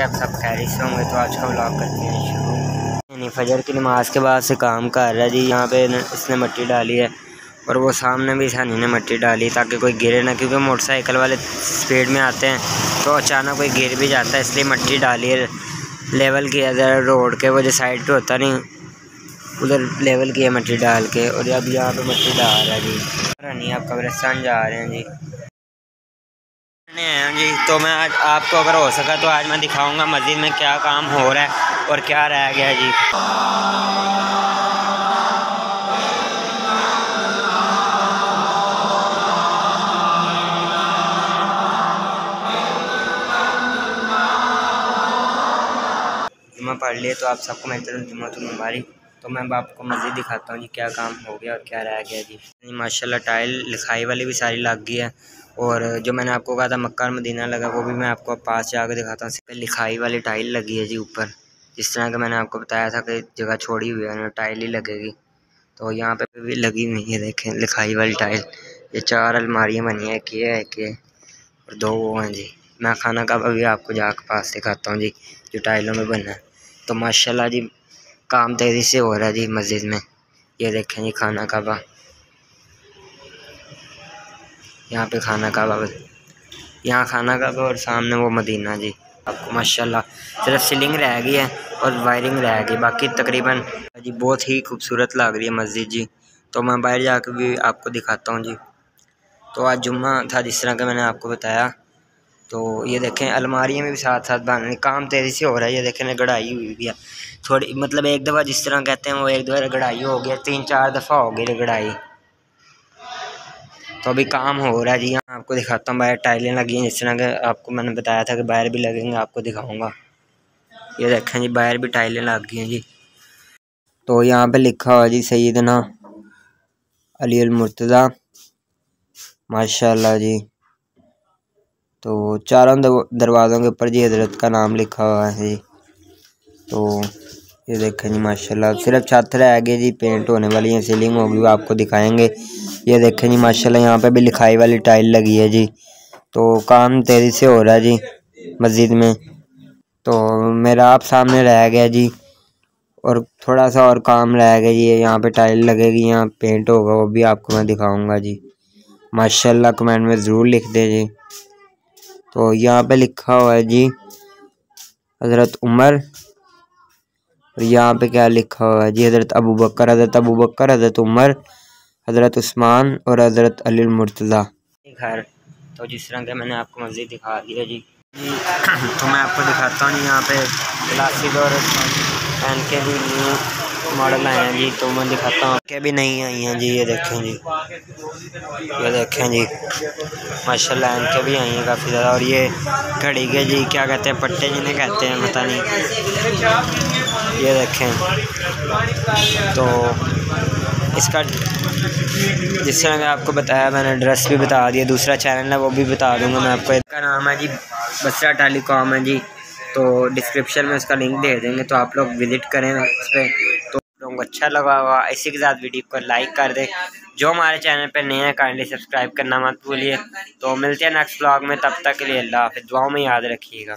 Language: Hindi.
से आप सब खैरी से होंगे तो आज का ब्लॉग करते हैं शुरू। नहीं फजर की नमाज़ के बाद से काम कर रहा है जी। यहाँ पे इसने मट्टी डाली है और वो सामने भी सानी ने मट्टी डाली ताकि कोई गिरे ना, क्योंकि मोटरसाइकिल वाले स्पीड में आते हैं तो अचानक कोई गिर भी जाता है, इसलिए मट्टी डाली है। लेवल किया ज़रा रोड के, वो जो साइड पे होता नहीं, उधर लेवल किया मट्टी डाल के और अब यहाँ पे मट्टी डाल रहा है जी। नहीं आप कब्रिस्तान जा रहे हैं जी। हैं जी। तो मैं आज आपको अगर हो सका तो आज मैं दिखाऊँगा मस्जिद में क्या काम हो रहा है और क्या रह गया जी। जुम्मा पढ़ लिए तो आप सबको मैं जुम्मा तो मुबारक। तो मैं आपको मस्जिद दिखाता हूँ जी क्या काम हो गया और क्या रह गया जी। माशाल्लाह, टाइल लिखाई वाली भी सारी लग गई है। और जो मैंने आपको कहा था मक्का मदीना लगा, वो भी मैं आपको पास से आकर दिखाता हूँ। लिखाई वाली टाइल लगी है जी ऊपर। जिस तरह का मैंने आपको बताया था कि जगह छोड़ी हुई है टाइल ही लगेगी। तो यहाँ पे भी लगी हुई है, देखें, लिखाई वाली टाइल। ये चार अलमारियाँ बनी है, एक ये है एक ये, और दो वो हैं जी। मैं खाना का अभी आपको जाकर पास दिखाता हूँ जी, जो टाइलों में बना है। तो माशाल्लाह जी काम तेज़ी से हो रहा है जी मस्जिद में। ये देखें जी खाना काबा। यहाँ पे खाना काबा यहाँ खाना काबा और सामने वो मदीना जी। आपको माशाल्लाह सिर्फ़ सीलिंग रह गई है और वायरिंग रह गई, बाकी तकरीबन जी बहुत ही खूबसूरत लग रही है मस्जिद जी। तो मैं बाहर जाकर भी आपको दिखाता हूँ जी। तो आज जुम्मा था जिस तरह का मैंने आपको बताया। तो ये देखें, अलमारियाँ में भी साथ साथ बन काम तेज़ी से हो रहा है, ये देखें गढ़ाई हुई भी है। थोड़ी मतलब एक दफ़ा जिस तरह कहते हैं, वो एक दफ़ा गढ़ाई हो गया, तीन चार दफ़ा हो गई गढ़ाई तो अभी काम हो रहा है जी आपको दिखाता हूँ, बाहर टाइलें लगी हैं, जिस तरह के आपको मैंने बताया था कि बाहर भी लगेंगे, आपको दिखाऊँगा। ये देखें जी, बाहर भी टाइलें लग गई हैं जी। तो यहाँ पे लिखा हुआ जी सईदना अली मुर्तज़ा, माशाल्लाह जी। तो चारों दरवाज़ों के ऊपर जी हज़रत का नाम लिखा हुआ है तो ये देखें जी, माशाल्लाह। सिर्फ़ छत रह गई जी पेंट होने वाली है सीलिंग होगी, वो आपको दिखाएँगे। ये देखें जी, माशाल्लाह, यहाँ पे भी लिखाई वाली टाइल लगी है जी। तो काम तेज़ी से हो रहा है जी, मस्जिद में। तो मेरा आप सामने रह गया जी, और थोड़ा सा और काम रह गया जी। यहाँ पे टाइल लगेगी, यहाँ पेंट होगा, वो भी आपको मैं दिखाऊँगा जी। माशाल्लाह कमेंट में ज़रूर लिख दे जी। तो यहाँ पे लिखा हुआ है जी, हज़रत उमर। और यहाँ पे क्या लिखा हुआ है जी, हज़रत अबू बकर, हज़रत अबू बकर, हज़रत उमर, हज़रत उस्मान और हज़रत अली मुर्तज़ा। घर तो जिस तरह के मैंने आपको मस्जिद दिखा दिया जी तो मैं आपको दिखाता हूँ यहाँ पे क्लासिक और पहन के भी न्यू मॉडल आए हैं जी तो मैं दिखाता हूँ। के भी नहीं आई हैं जी, ये देखें जी। ये देखें जी। माशाल्लाह, इनके भी आई हैं काफ़ी ज़्यादा। और ये घड़ी के जी, क्या कहते हैं, पट्टे जिन्हें कहते हैं, पता नहीं। ये देखें। तो इसका जिस तरह आपको बताया, मैंने एड्रेस भी बता दिया। दूसरा चैनल है, वो भी बता दूँगा मैं आपको। इसका नाम है जी, बसरा टेलीकॉम है जी। तो डिस्क्रिप्शन में उसका लिंक दे देंगे तो आप लोग विज़िट करें उस पर तो लोगों को अच्छा लगा होगा। इसी के साथ वीडियो को लाइक कर दें। जो हमारे चैनल पर नए हैं काइंडली सब्सक्राइब करना मत भूलिए। तो मिलते हैं नेक्स्ट ब्लॉग में। तब तक के लिए अल्लाह हाफिज़। दुआओं में याद रखिएगा।